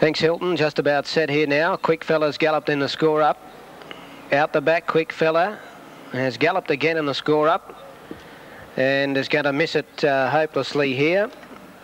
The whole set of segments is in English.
Thanks, Hilton. Just about set here now. Quick fella's galloped in the score up. Out the back, quick fella has galloped again in the score up and is going to miss it uh, hopelessly here.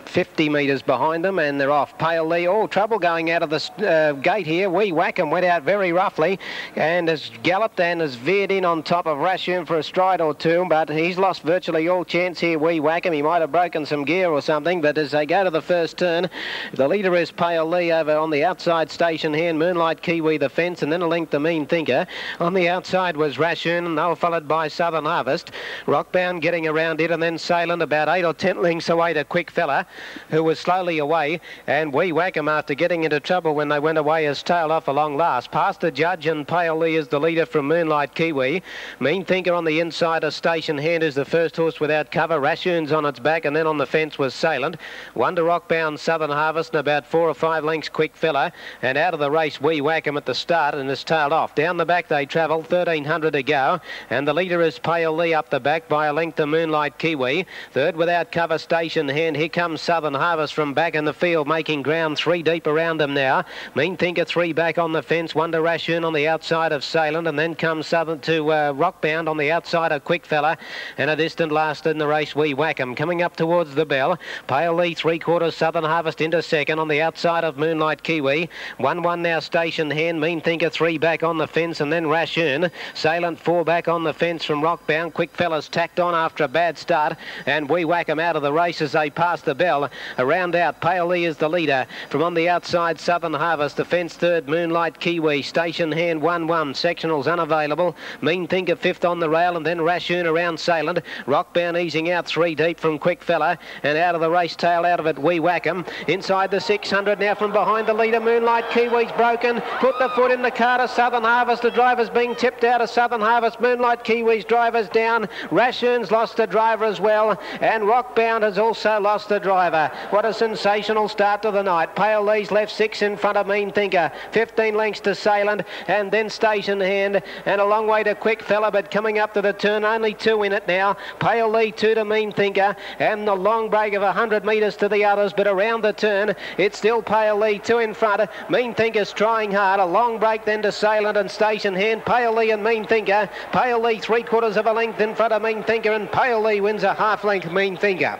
50 metres behind them and they're off. Pale Leigh, all trouble going out of the uh, gate here. Wee Whackham went out very roughly and has galloped and has veered in on top of Rashun for a stride or two, but he's lost virtually all chance here. Wee Whackham, he might have broken some gear or something, but as they go to the first turn, the leader is Pale Leigh over on the outside station here in Moonlight Kiwi, the fence, and then a link the Mean Thinker. On the outside was Rashun, and they were followed by Southern Harvest. Rockbound getting around it, and then Salem about eight or ten lengths away to Quick Fella who was slowly away. And Wee Whackham, after getting into trouble when they went away, has tail off along last. Past the judge and Pale Leigh is the leader from Moonlight Kiwi. Mean Thinker on the inside of Station Hand is the first horse without cover. Rashun's on its back, and then on the fence was Salient. Wonder Rockbound Southern Harvest and about four or five lengths Quick Fella. And out of the race, Wee Whackham at the start and has tailed off. Down the back they travel, 1300 to go. And the leader is Pale Leigh up the back by a length to Moonlight Kiwi. Third without cover, Station Hand. Here comes Southern Harvest from back in the field, making ground three deep around them now. Mean Thinker three back on the fence. Wonder Rashun on the outside of Salient, and then comes Southern to uh, Rockbound on the outside of Quick Fella, and a distant last in the race. Wee Whackham coming up towards the bell. Pale Leigh three quarters. Southern Harvest into second on the outside of Moonlight Kiwi. One one now. Station Hand. Mean Thinker three back on the fence, and then Rashun. Salient four back on the fence from Rockbound. Quick Fella's tacked on after a bad start, and Wee Whackham out of the race as they pass the bell. Around out, Pale Leigh is the leader. From on the outside, Southern Harvest. The fence third, Moonlight Kiwi. Station hand 1-1. Sectionals unavailable. Mean Thinker fifth on the rail and then Rashun around Salient. Rockbound easing out three deep from Quick Fella. And out of the race tail out of it, Wee Whackham. Inside the 600 now from behind the leader, Moonlight Kiwi's broken. Put the foot in the car to Southern Harvest. The driver's being tipped out of Southern Harvest. Moonlight Kiwi's driver's down. Rashun's lost a driver as well. And Rockbound has also lost a driver. What a sensational start to the night. Pale Leigh's left six in front of Mean Thinker. 15 lengths to Salient and then Station Hand and a long way to Quick Fella but coming up to the turn only two in it now. Pale Leigh two to Mean Thinker and the long break of 100 metres to the others but around the turn it's still Pale Leigh two in front. Mean Thinker's trying hard. A long break then to Salient and Station Hand. Pale Leigh and Mean Thinker. Pale Leigh three quarters of a length in front of Mean Thinker and Pale Leigh wins a half length Mean Thinker.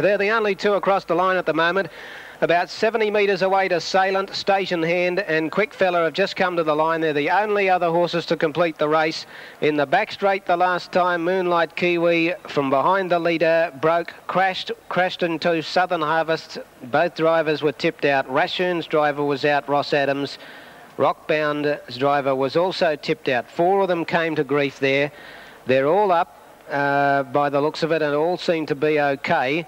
They're the only two across the line at the moment. About 70 metres away to Salient, Station Hand and Quick Fella have just come to the line. They're the only other horses to complete the race. In the back straight the last time, Moonlight Kiwi from behind the leader broke, crashed, crashed into Southern Harvest. Both drivers were tipped out. Rashun's driver was out, Ross Adams. Rockbound's driver was also tipped out. Four of them came to grief there. They're all up uh, by the looks of it and all seem to be okay.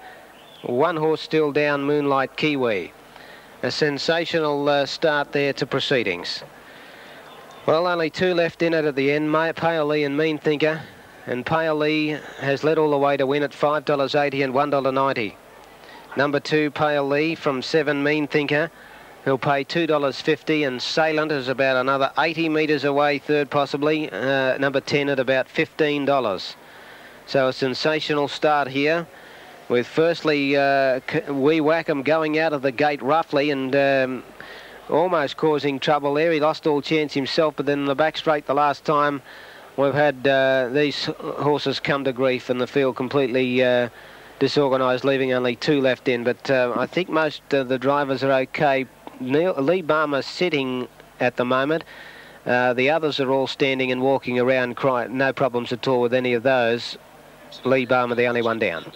One horse still down, Moonlight Kiwi. A sensational uh, start there to proceedings. Well, only two left in it at the end, Pale Leigh and Mean Thinker. And Pale Leigh has led all the way to win at $5.80 and $1.90. Number two, Pale Leigh from seven, Mean Thinker. He'll pay $2.50 and Salient is about another 80 metres away, third possibly. Uh, number 10 at about $15. So a sensational start here with firstly uh, Wee Whackham going out of the gate roughly and um, almost causing trouble there. He lost all chance himself, but then in the back straight the last time we've had uh, these horses come to grief and the field completely uh, disorganised, leaving only two left in. But uh, I think most of the drivers are okay. Neil, Lee Balmer sitting at the moment. Uh, the others are all standing and walking around, cry, no problems at all with any of those. Lee Balmer the only one down.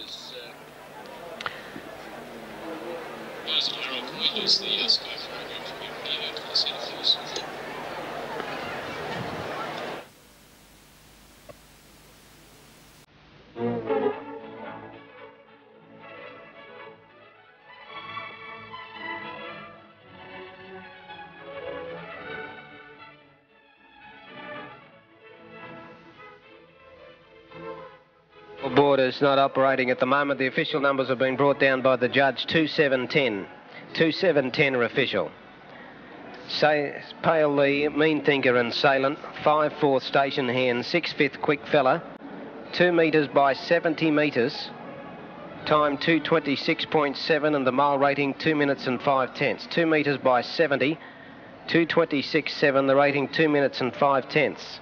Board is not operating at the moment. The official numbers have been brought down by the judge. 2710. 2710 are official. Say, Pale Leigh, Mean Thinker and Salient. 5 4th Station Hand. 6 5th Quick Fella. 2 metres by 70 metres. Time 226.7 and the mile rating 2 minutes and 5 tenths. 2 metres by 70. 226.7, the rating 2 minutes and 5 tenths.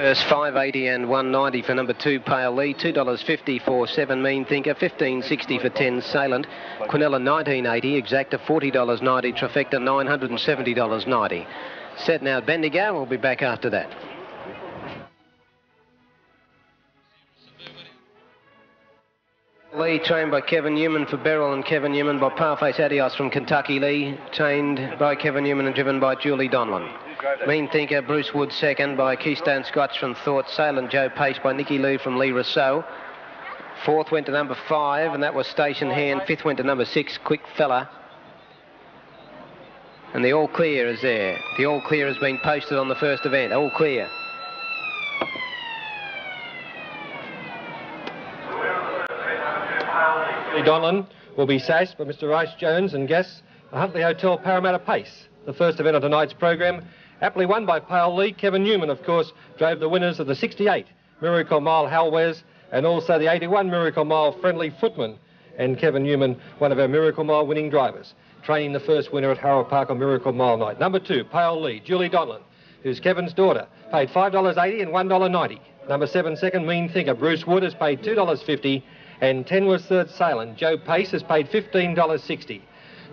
First 580 and 190 for number two, Pale Leigh. $2.50 for seven, Mean Thinker. 15.60 for 10, Salient. Quinella 19.80, exacta $40.90, trifecta $970.90. Set now, Bendigo. We'll be back after that. Leigh trained by Kevin Newman for Beryl and Kevin Newman by Parface Adios from Kentucky Lee, trained by Kevin Newman and driven by Julie Donlan. Mean Thinker, Bruce Wood second by Keystone Scotch from Thought. Salient Joe Pace by Nicky Lou from Lee Rousseau. Fourth went to number five, and that was Station Hand. Fifth went to number six, Quick Fella. And the all clear is there. The all clear has been posted on the first event. All clear. Donlan will be sassed by Mr. Rice Jones and guests the Huntley Hotel Parramatta Pace, the first event of tonight's program. Aptly won by Pale Leigh. Kevin Newman, of course, drove the winners of the 68 Miracle Mile Halwes and also the 81 Miracle Mile Friendly Footman. And Kevin Newman, one of our Miracle Mile winning drivers, training the first winner at Harold Park on Miracle Mile night. Number two, Pale Leigh, Julie Donlan, who's Kevin's daughter, paid $5.80 and $1.90. Number seven, second Mean Thinker, Bruce Wood has paid $2.50 and 10 was third Salient. Joe Pace has paid $15.60.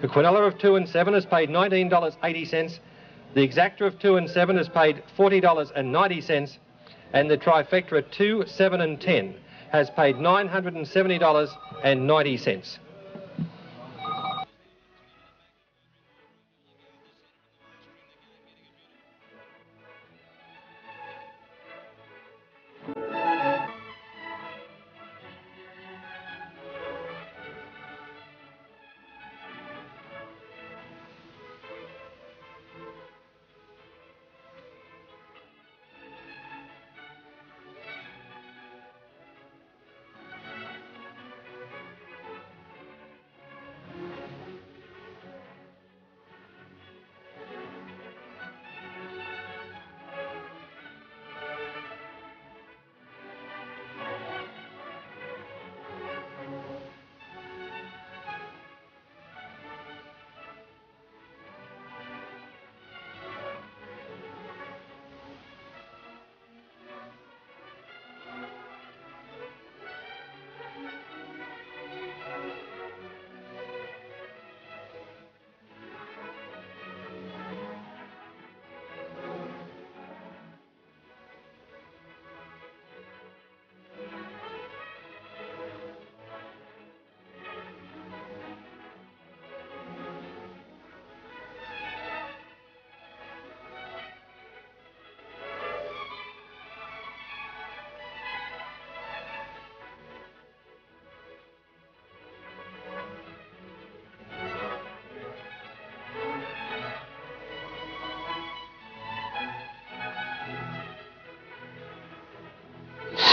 The Quinella of 2 and 7 has paid $19.80. The Exacta of 2 and 7 has paid $40.90. And the Trifecta at 2, 7 and 10 has paid $970.90.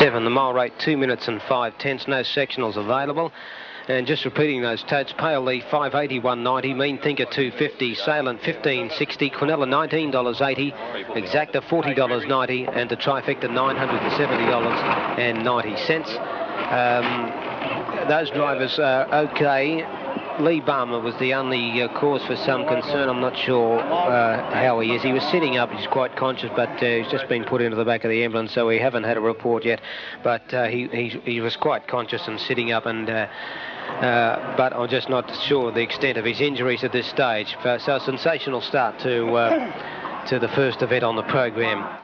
Seven, the mile rate, two minutes and five tenths, no sectionals available. And just repeating those totes, Pale Leigh 580, 190, Mean Thinker 250, Salient 1560, Quinella $19.80, Exacta $40.90, and the Trifecta $970.90. Um, those drivers are okay. Lee Balmer was the only uh, cause for some concern. I'm not sure uh, how he is. He was sitting up. He's quite conscious, but uh, he's just been put into the back of the ambulance, so we haven't had a report yet. But uh, he, he, he was quite conscious and sitting up, and uh, uh, but I'm just not sure the extent of his injuries at this stage. So a sensational start to to the first event on the program.